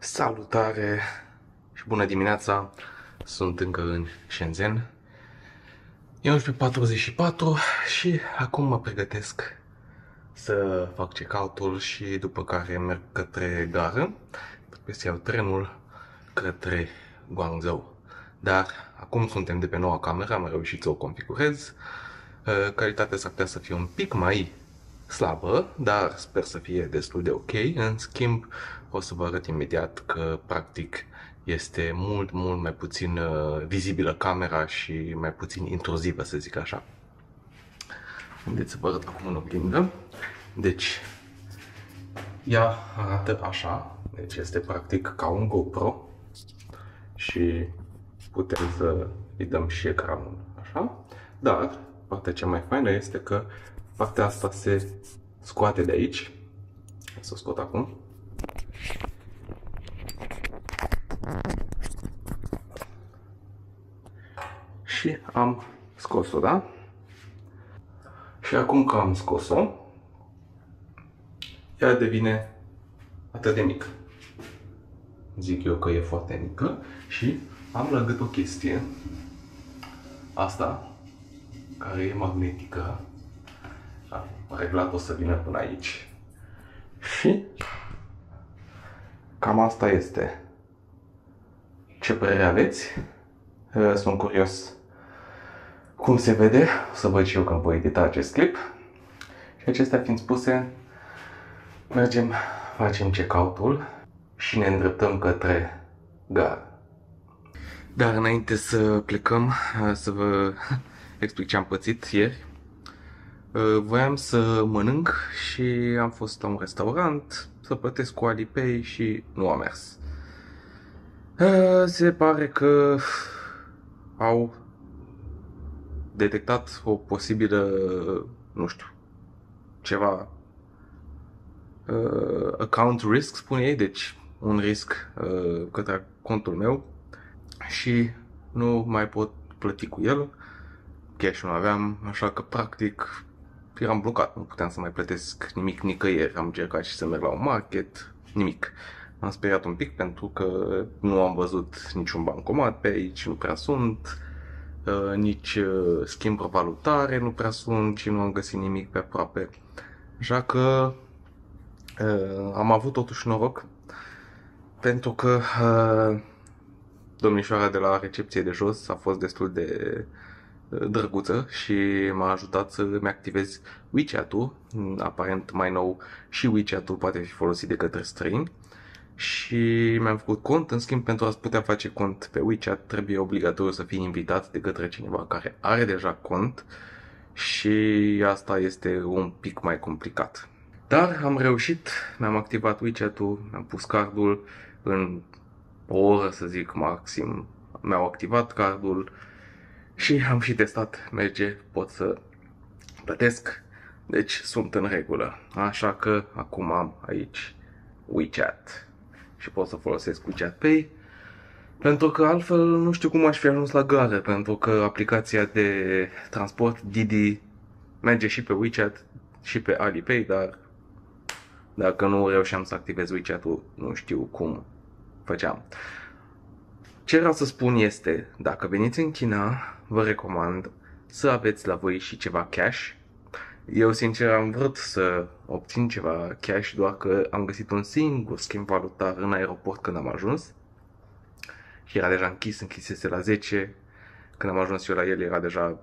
Salutare și bună dimineața! Sunt încă în Shenzhen. E 11.44 și acum mă pregătesc să fac check-out-ul și după care merg către gară. Trebuie să iau trenul către Guangzhou. Dar acum suntem de pe noua cameră, am reușit să o configurez. Calitatea s-ar putea să fie un pic mai slabă, dar sper să fie destul de ok. În schimb, o să vă arăt imediat că practic este mult, mult mai puțin uh, vizibilă camera și mai puțin intruzivă, să zic așa. Haideți să vă arăt acum în oglindă. Deci, ea arată așa, deci este practic ca un GoPro și putem să îi dăm și ecranul așa, dar partea cea mai faină este că partea asta se scoate de aici. Să o scot acum. Și am scos-o, da? Și acum că am scos-o, ea devine atât de mică. Zic eu că e foarte mică și am lăgât o chestie, asta, care e magnetică, am reglat o să vină până aici și cam asta este. Ce părere aveți? Uh, sunt curios cum se vede, o să văd și eu când voi edita acest clip. Și acestea fiind spuse, mergem, facem check-out-ul și ne îndreptăm către gară. Dar înainte să plecăm, uh, să vă explic ce am pățit ieri. Uh, voiam să mănânc și am fost la un restaurant să plătesc cu Alipay și nu a mers. Uh, se pare că au detectat o posibilă, nu știu, ceva uh, account risk, spune ei, deci un risc uh, către contul meu și nu mai pot plăti cu el. Cash nu aveam, așa că practic eram blocat, nu puteam să mai plătesc nimic nicăieri. Am încercat și să merg la un market, nimic. M-am speriat un pic pentru că nu am văzut niciun bancomat pe aici, nu prea sunt, uh, nici uh, schimburi valutare nu prea sunt și nu am găsit nimic pe aproape. Așa că uh, am avut totuși noroc pentru că domnișoara de la recepție de jos a fost destul de drăguță și m-a ajutat să-mi activez WeChat-ul. Aparent mai nou și WeChat-ul poate fi folosit de către străini. Și mi-am făcut cont, în schimb pentru a putea face cont pe WeChat trebuie obligatoriu să fii invitat de către cineva care are deja cont și asta este un pic mai complicat. Dar am reușit, mi-am activat WeChat-ul, mi-am pus cardul în o oră să zic maxim, mi-au activat cardul, și am și testat, merge, pot să plătesc, deci sunt în regulă. Așa că acum am aici WeChat și pot să folosesc WeChat Pay pentru că altfel nu știu cum aș fi ajuns la gară, pentru că aplicația de transport Didi merge și pe WeChat și pe Alipay, dar dacă nu reușeam să activez WeChat-ul, nu știu cum făceam. Ce vreau să spun este, dacă veniți în China, vă recomand să aveți la voi și ceva cash. Eu, sincer, am vrut să obțin ceva cash, doar că am găsit un singur schimb valutar în aeroport când am ajuns. Și era deja închis, închisese la 10. Când am ajuns eu la el era deja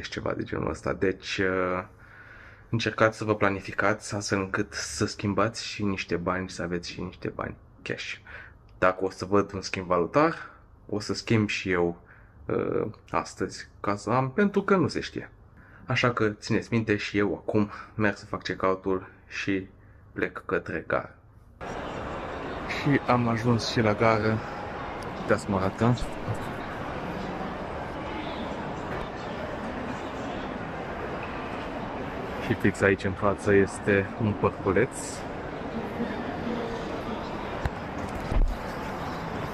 10.40 ceva de genul ăsta. Deci, uh, încercați să vă planificați astfel încât să schimbați și niște bani, să aveți și niște bani cash. Dacă o să văd un schimb valutar, o să schimb și eu uh, astăzi ca să am, pentru că nu se știe. Așa că țineți minte și eu acum merg să fac check-out-ul și plec către gară. Și am ajuns și la gară. Uitați mă arată. Și fix aici în față este un părculeț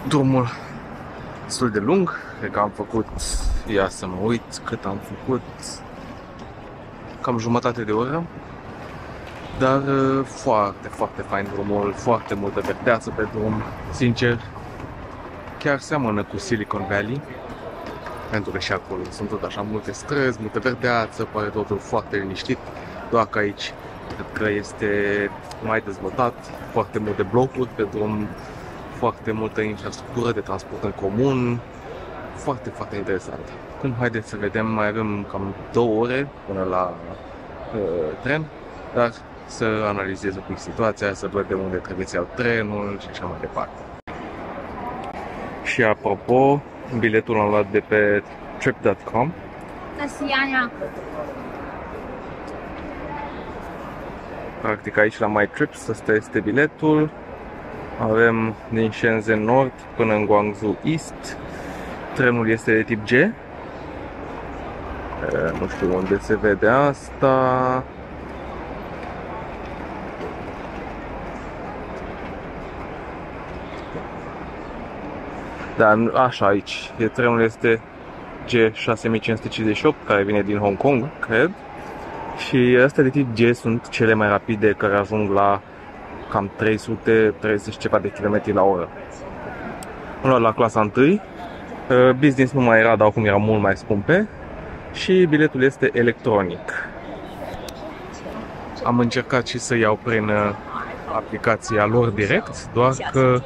drumul destul de lung, cred că am făcut, ia să mă uit cât am făcut, cam jumătate de oră Dar uh, foarte, foarte fain drumul, foarte multă verdeață pe drum, sincer, chiar seamănă cu Silicon Valley, pentru că și acolo sunt tot așa multe străzi, multe verdeață, pare totul foarte liniștit, doar că aici cred că este mai dezvoltat, foarte multe blocuri pe drum, foarte multă infrastructură de transport în comun, foarte, foarte interesant. Acum haideți să vedem, mai avem cam două ore până la uh, tren, dar să analizez un pic situația, să văd de unde trebuie să iau trenul și așa mai departe. Și apropo, biletul l-am luat de pe trip.com. Practic aici la My Trips, ăsta este biletul. Avem din Shenzhen Nord până în Guangzhou East. Trenul este de tip G. Nu știu unde se vede asta. Da, așa aici. Trenul este G6558, care vine din Hong Kong, cred. Și astea de tip G sunt cele mai rapide, care ajung la cam 330 ceva de km la oră. Am la clasa 1. Uh, business nu mai era, dar acum era mult mai scumpe. Și biletul este electronic. Am încercat și să iau prin uh, aplicația lor direct, doar că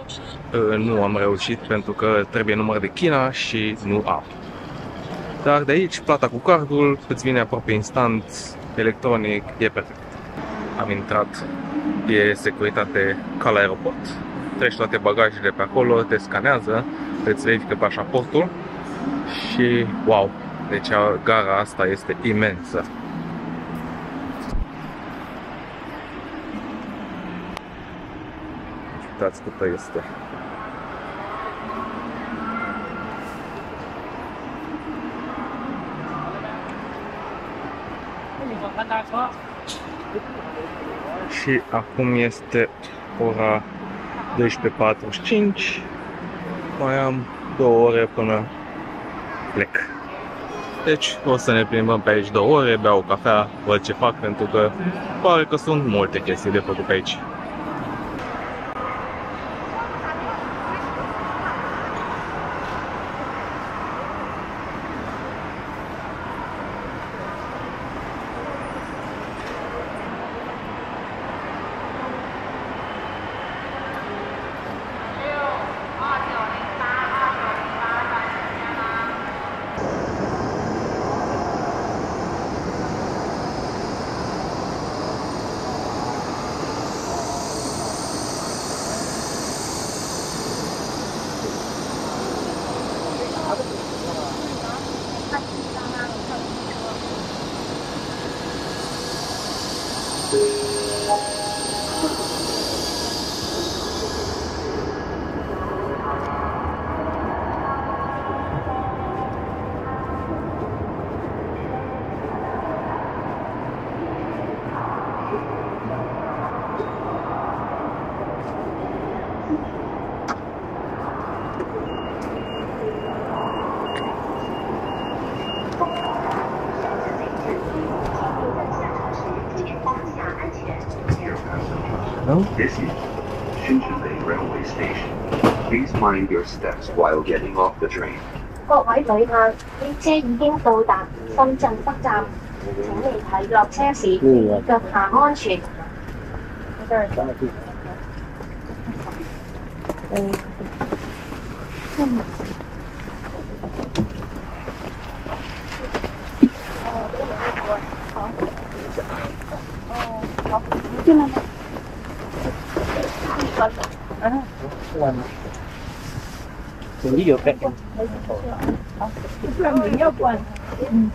uh, nu am reușit pentru că trebuie număr de China și nu am. Dar de aici, plata cu cardul, îți vine aproape instant, electronic, e perfect. Am intrat, e securitate ca la aeroport, treci toate bagajele pe acolo, te scanează, îți verifică pașaportul și wow, deci gara asta este imensă. Uitați câtă este. Și acum este ora 12.45. Mai am două ore până plec. Deci o să ne plimbăm pe aici două ore, beau o cafea, văd ce fac, pentru că pare că sunt multe chestii de făcut pe aici. This is Shinshinbei Railway Station. Please mind your steps while getting off the train. 各位旅客，列车已经到达深圳北站，请你喺落车时脚下安全。 啊，关了。你又关？不要关。嗯。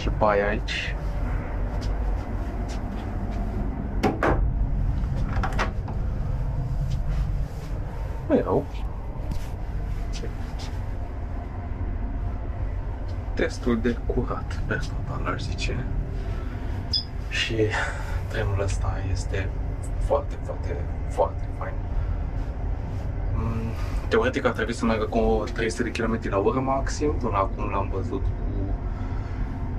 Și baia aici. Nu e rău. Destul de curat, pe total, aș zice. Și trenul ăsta este foarte, foarte, foarte fain. Mm, Teoretic ar trebui să meargă cu 300 de km la oră maxim, până acum l-am văzut cu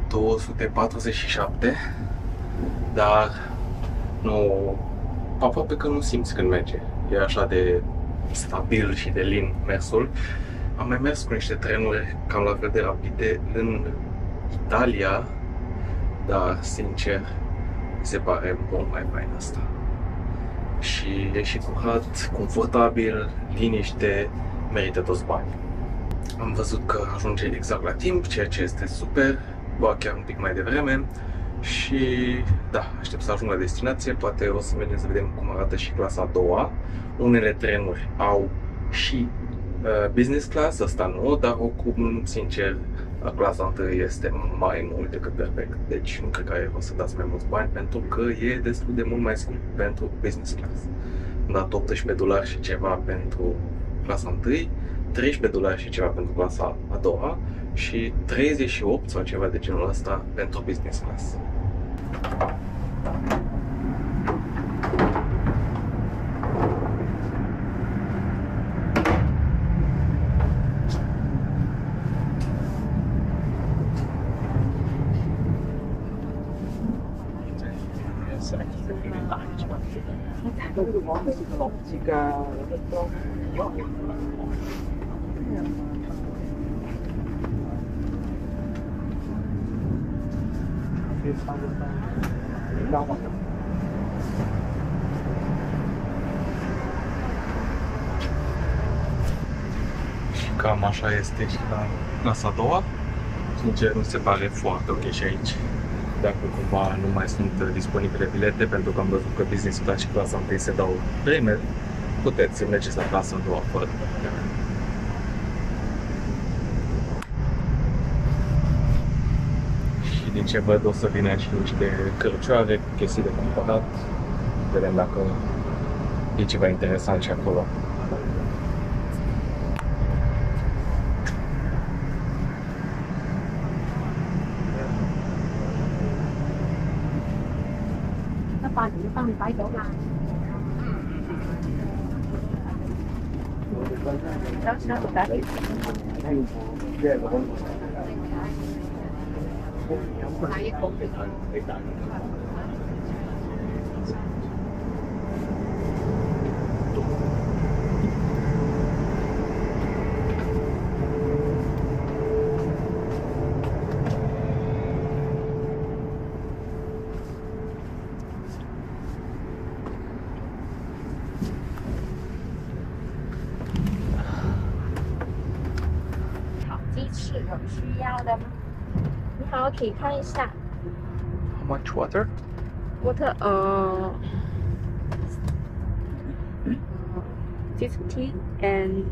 247, dar nu, aproape că nu simți când merge. E așa de stabil și de lin mersul. Am mai mers cu niște trenuri cam la fel de rapide în Italia, dar sincer, mi se pare mult mai fain asta. Și e și curat, confortabil, liniște, merită toți banii. Am văzut că ajunge exact la timp, ceea ce este super, ba chiar un pic mai devreme. Și da, aștept să ajung la destinație, poate o să mergem să vedem cum arată și clasa a doua. Unele trenuri au și uh, business class, asta nu, dar oricum, sincer, clasa 1 este mai mult decât perfect. Deci nu cred că ai o să dați mai mulți bani pentru că e destul de mult mai scump pentru business class. Am dat 18 dolari și ceva pentru clasa 1, 13 dolari și ceva pentru clasa a doua și 38 sau ceva de genul ăsta pentru business class. Și cam așa este și la clasa a doua. Sincer, nu se pare foarte ok și aici. Dacă cumva nu mai sunt disponibile bilete, pentru că am văzut că business class și clasa 1 se dau prime, puteți mergeți la clasa a doua fără probleme. Și din ce văd o să vină și niște cărcioare, chestii de cumpărat. Vedem dacă e ceva interesant și acolo. Các bạn cũng tăng tái chỗ là đó sao người 我们两个一块儿去打可以看一下 How much water? water 呃 fifty and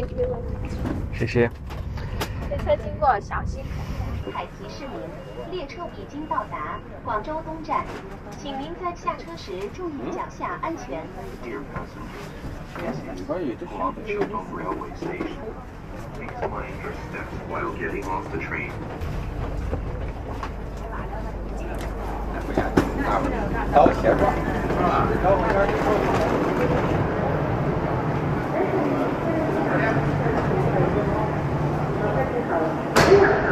是谁问。谢谢。车经过小溪口，海提示您，列车已经到达广州东站，请您在下车时注意脚下安全。嗯可以，这是。Train.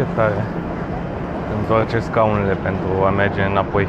这 tare. Când întoarce scaunele pentru a merge înapoi.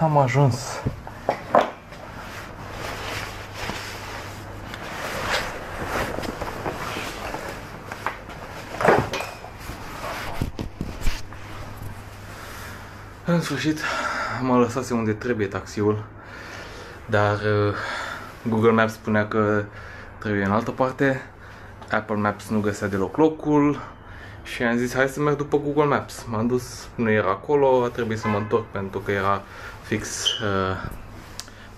Am ajuns. În sfârșit, mă lăsase unde trebuie taxiul, dar uh, Google Maps spunea că trebuie în altă parte, Apple Maps nu găsea deloc locul, și am zis, hai să merg după Google Maps. M-am dus, nu era acolo, a trebuit să mă întorc pentru că era fix uh,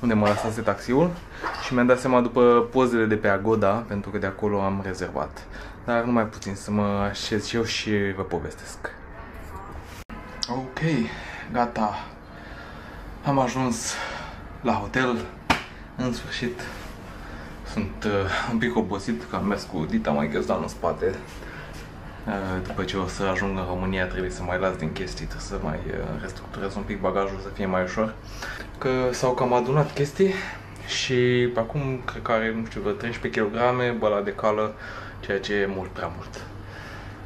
unde mă lăsase taxiul. Și mi-am dat seama după pozele de pe Agoda, pentru că de acolo am rezervat. Dar nu mai puțin să mă așez și eu și vă povestesc. Ok, gata. Am ajuns la hotel. În sfârșit. Sunt uh, un pic obosit că am mers cu Dita mai găzdan în spate Uh, după ce o să ajung în România trebuie să mai las din chestii, trebuie să mai uh, restructurez un pic bagajul să fie mai ușor. Că s-au cam adunat chestii și acum cred că are, nu știu, vreo 13 kg băla de cală, ceea ce e mult prea mult.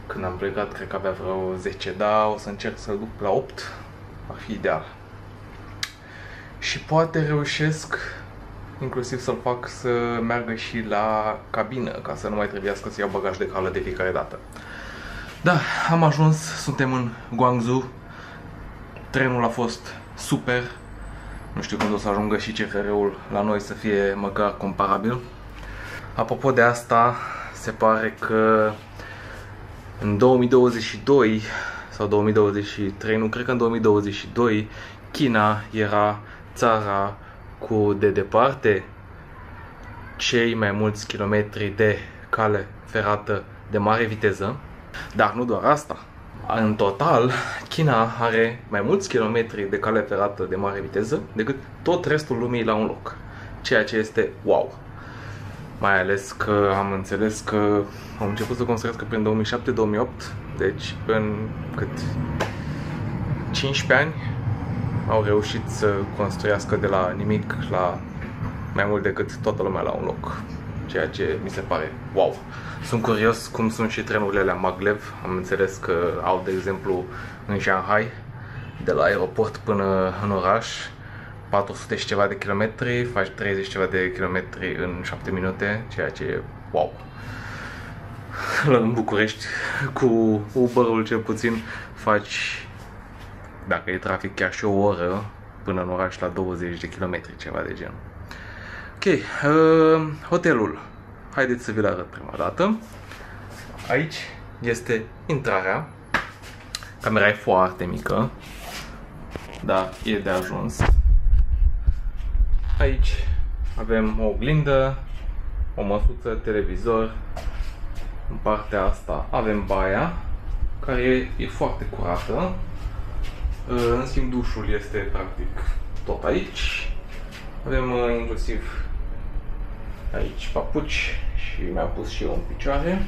Când am plecat, cred că avea vreo 10, dar o să încerc să-l duc la 8, ar fi ideal. Și poate reușesc inclusiv să-l fac să meargă și la cabină, ca să nu mai trebuiască să iau bagaj de cală de fiecare dată. Da, am ajuns, suntem în Guangzhou. Trenul a fost super. Nu știu când o să ajungă și CFR-ul la noi să fie măcar comparabil. Apropo de asta, se pare că în 2022 sau 2023, nu cred că în 2022, China era țara cu de departe cei mai mulți kilometri de cale ferată de mare viteză dar nu doar asta. În total, China are mai mulți kilometri de cale ferată de mare viteză decât tot restul lumii la un loc. Ceea ce este wow. Mai ales că am înțeles că au început să construiască prin 2007-2008, deci în cât 15 ani au reușit să construiască de la nimic la mai mult decât toată lumea la un loc. Ceea ce mi se pare wow. Sunt curios cum sunt și trenurile alea maglev. Am înțeles că au, de exemplu, în Shanghai, de la aeroport până în oraș, 400 și ceva de kilometri, faci 30 ceva de kilometri în 7 minute, ceea ce e wow. În București, cu Uber-ul cel puțin, faci, dacă e trafic, chiar și o oră până în oraș la 20 de kilometri, ceva de genul. Ok, uh, hotelul haideți să vi-l arăt prima dată. Aici este intrarea. Camera e foarte mică, dar e de ajuns. Aici avem o oglindă, o măsuță, televizor. În partea asta avem baia, care e, e foarte curată. În schimb, dușul este practic tot aici. Avem uh, inclusiv aici papuci și mi-am pus și eu în picioare.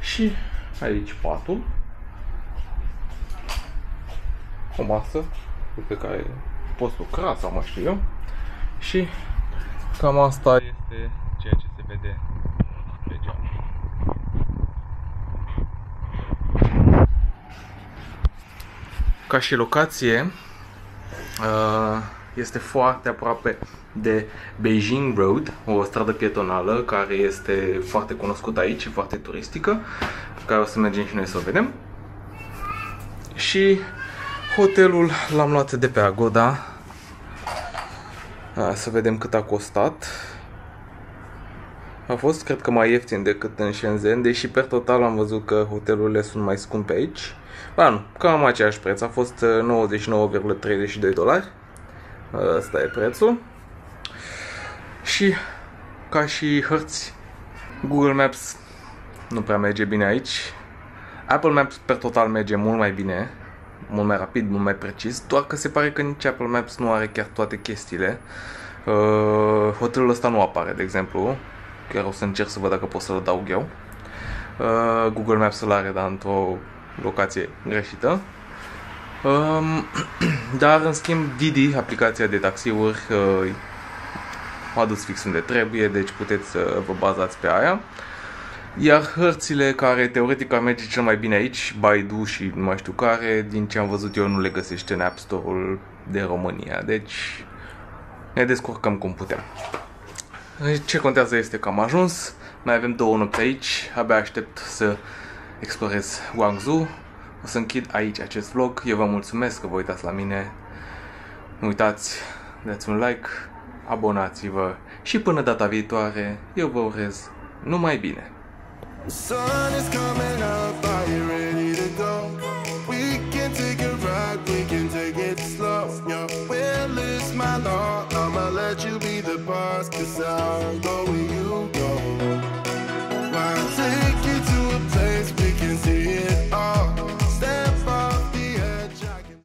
Și aici patul. O masă pe care poți lucra sau mă știu eu. Și cam asta este ceea ce se vede pe geam. Ca și locație, uh, este foarte aproape de Beijing Road, o stradă pietonală care este foarte cunoscută aici și foarte turistică, pe care o să mergem și noi să o vedem. Și hotelul l-am luat de pe Agoda. A, să vedem cât a costat. A fost, cred că, mai ieftin decât în Shenzhen, deși per total am văzut că hotelurile sunt mai scumpe aici. Ba nu, cam aceeași preț. A fost 99,32 dolari. Asta e prețul. Și ca și hărți, Google Maps nu prea merge bine aici. Apple Maps per total merge mult mai bine, mult mai rapid, mult mai precis, doar că se pare că nici Apple Maps nu are chiar toate chestiile. Uh, hotelul ăsta nu apare, de exemplu. Chiar o să încerc să văd dacă pot să-l adaug eu. Uh, Google Maps îl are, dar într-o locație greșită. Um, dar, în schimb, Didi, aplicația de taxiuri, uh, a dus fix unde trebuie, deci puteți să vă bazați pe aia. Iar hărțile care teoretic ar merge cel mai bine aici, Baidu și nu mai știu care, din ce am văzut eu nu le găsește în App Store-ul de România. Deci ne descurcăm cum putem. Ce contează este că am ajuns, mai avem două nopți aici, abia aștept să explorez Guangzhou. O să închid aici acest vlog. Eu vă mulțumesc că vă uitați la mine. Nu uitați, dați un like, abonați-vă și până data viitoare, eu vă urez numai bine. Cause I'll go